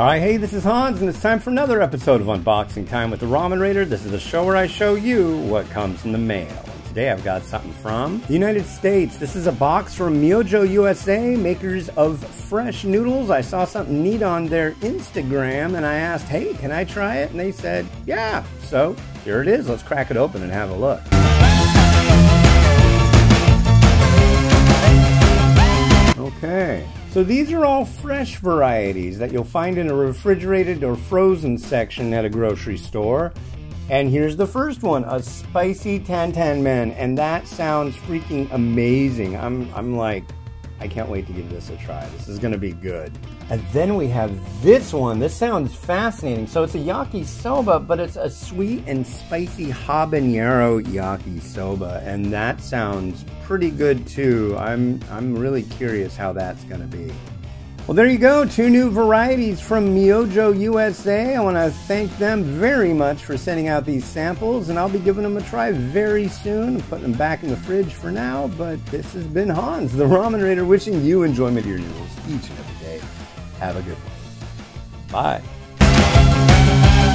All right, hey, this is Hans, and it's time for another episode of Unboxing Time with the Ramen Rater. This is the show where I show you what comes in the mail. And today I've got something from the United States. This is a box from Myojo USA, makers of fresh noodles. I saw something neat on their Instagram, and I asked, hey, can I try it? And they said, yeah. So here it is. Let's crack it open and have a look. So these are all fresh varieties that you'll find in a refrigerated or frozen section at a grocery store. And here's the first one, a spicy Tan Tan Men, and that sounds freaking amazing. I'm I'm like I can't wait to give this a try. This is going to be good. And then we have this one. This sounds fascinating. So it's a yakisoba, but it's a sweet and spicy habanero yakisoba, and that sounds pretty good too. I'm I'm really curious how that's to be. Well, there you go. Two new varieties from Myojo USA. I want to thank them very much for sending out these samples, and I'll be giving them a try very soon. I'm putting them back in the fridge for now, but this has been Hans, the Ramen Rater, wishing you enjoyment of your noodles each and every day. Have a good one. Bye.